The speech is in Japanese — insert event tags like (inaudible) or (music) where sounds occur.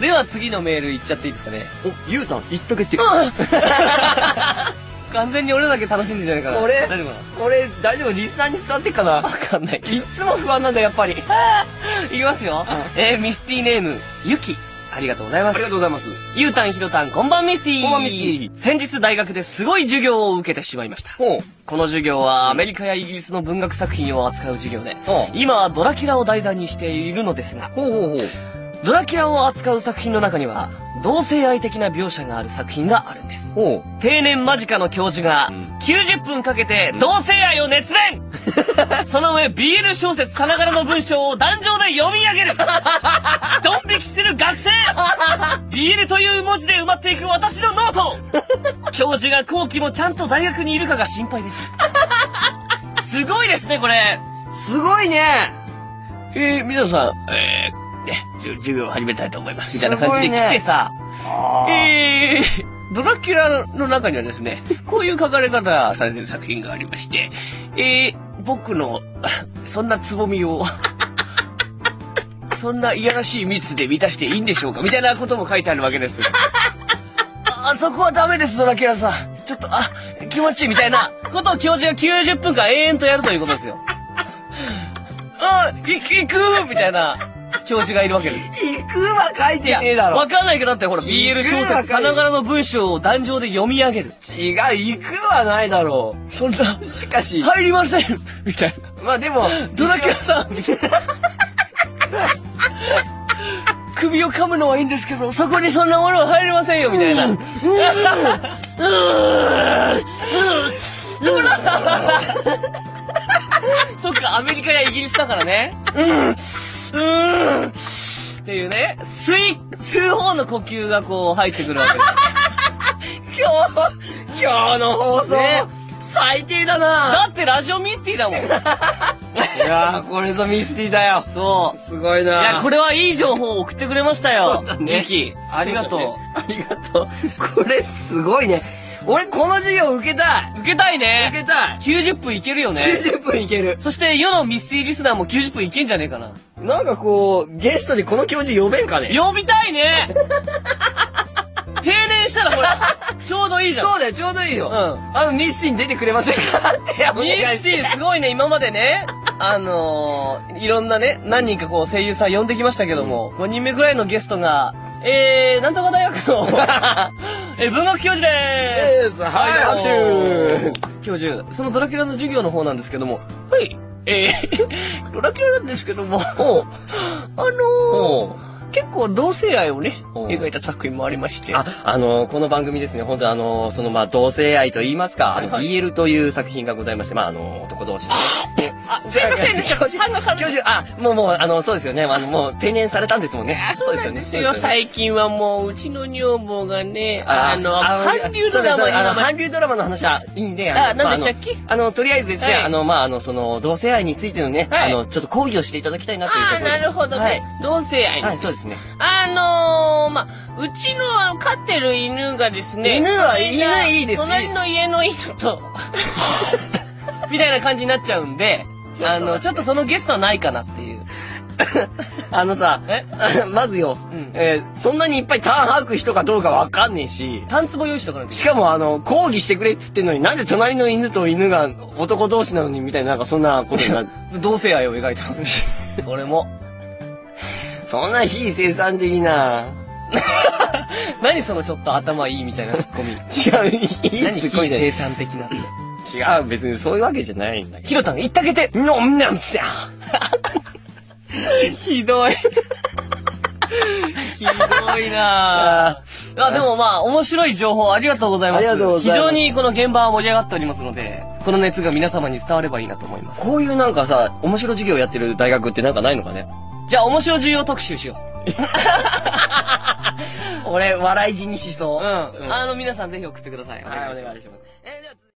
では次のメールいっちゃっていいですかね？お、ゆうたん、言っとけって。(laughs) 完全に俺だけ楽しんでんじゃないかな。これ大丈夫かこれ、大丈夫？リスナーに伝わってっかな？なわかんないけど。いつも不安なんだ、やっぱり。(laughs) いきますよ。えー、ミスティネーム、ゆき。ありがとうございます。ありがとうございます。ゆうたんひろたん、こんばんミスティこんばんミスティ先日大学ですごい授業を受けてしまいました。この授業はアメリカやイギリスの文学作品を扱う授業で今はドラキュラを題材にしているのですが、ほうほうほう。ドラキュラを扱う作品の中には、同性愛的な描写がある作品があるんです。ほ定年間近の教授がん90分かけて同性愛を熱弁 (laughs) その上 BL 小説さながらの文章を壇上で読み上げるドン引きする学生 BL という文字で埋まっていく私のノート教授が後期もちゃんと大学にいるかが心配です。すごいですね、これ。う。すごいねえー、皆さん、えー、ね、授業を始めたいと思います。みたいな感じで来てさ、えー、ドラキュラの中にはですね、(laughs) こういう書かれ方されてる作品がありまして、えー、僕の、(laughs) そんなつぼみを、(laughs) そんないやらしい蜜で満たしていいんでしょうか？みたいなことも書いてあるわけです。あ、そこはダメです、ドラキュラさん。ちょっと、あ、気持ちいいみたいなことを教授が90分間永遠とやるということですよ。あ、行く、行くみたいな教授がいるわけです。行くは書いてねえだろ。わ。かんないけどだってほら、BL 小説さながらの文章を壇上で読み上げる。違う、行くはないだろ。そんな、う。しかし、入りません。みたいな。まあでも、ドラキュラさんみたいな。首を噛むのはいいんですけど、そこにそんなものは入りませんよみたいな。うーん。うーん。ドラそっか、アメリカやイギリスだからね。うん。うーん。っていうね、吸い、吸う方の呼吸がこう入ってくるわけです。(laughs) 今日、今日の放送、ね最低だなだってラジオミスティだもん。(laughs) いやー、これぞミスティだよ。そう。すごいないや、これはいい情報を送ってくれましたよ。ねゆき、ありがとう。ありがとう。これすごいね。俺この授業受けたい受けたい受ね。けたい90分いけるよね。!90 分いける。そして世のミスティリスナーも90分いけんじゃねえかな。なんかこう、ゲストにこの教授呼べんかね？呼びたいね。(laughs) 定年したらほら、ちょうどいいじゃん。そうだよ、ちょうどいいよ。うん。あの、ミスティに出てくれませんか？っておミ。スティすごいね、今までね、あのー、いろんなね、何人かこう声優さん呼んできましたけども、5人目ぐらいのゲストが、えー、なんとか大学の、(laughs) えー、文学教授でーす。です。はい拍手。教授、そのドラキュラの授業の方なんですけども、はい、えー、(laughs) ドラキュラなんですけども、あのー、結構同性愛をね、描いた作品もありまして、あ、あのこの番組ですね、本当あのその、まあ、同性愛と言いますか、あの、はい BL という作品がございまして、まあ、あの男同士のね。であすいませんでした教授、あ、もうもう、あの、そうですよね。あの、もう定年されたんですもんね。そうですよね。最近はもう、うちの女房がね、ああの、あ韓流ドラマ韓流ドラマの話はいいんで、あの何でしたっけ？まああの、とりあえずですね、はいあの、まあ、あの、その、同性愛についてのね、はいあの、ちょっと講義をしていただきたいなというところで。なるほどね。はい。同性愛はい、ね。そうですね。あのー、まあ、うちのあの飼ってる犬がですね。犬は犬いいですね隣の家の犬と、(laughs) (laughs) みたいな感じになっちゃうんで、あの、ちょっとそのゲストはないかなっていう。(laughs) あのさ、え？(laughs) まずよ、うんえーそんなにいっぱいターン吐く人かどうかわかんねえし、タンツボ用意しとかないしかもあの、講義してくれっつってんのになんで隣の犬と犬が男同士なのにみたいな、なんかそんなことになる。けない。同性愛を描いてます。俺も。そんな非生産的な。何そのちょっと頭いいみたいなツッコミ。違う、いい何ツッコミで非生産的な。違う、別にそういうわけじゃないんだけど。ヒロタン、言ってあげてのんなんつやひどい。(laughs) ひどいなぁ。あ、でもまあ、面白い情報ありがとうございます。ありがとうございます非常にこの現場は盛り上がっておりますので、この熱が皆様に伝わればいいなと思います。こういうなんかさ、面白授業やってる大学ってなんかないのかね？じゃあ、面白重要特集しよ (laughs) 俺、笑い死にしそうう。うん。あの、皆さんぜひ送ってください。はい、お願いします。